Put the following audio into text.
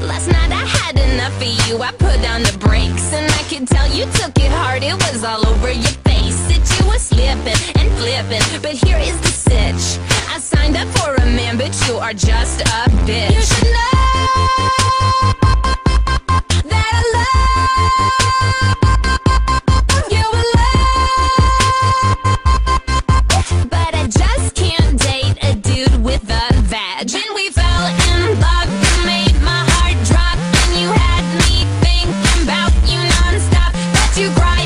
Last night I had enough of you. I put on the brakes, and I could tell you took it hard. It was all over your face that you were slipping and flipping. But here is the sitch. I signed up for a man, but you are just a you cry.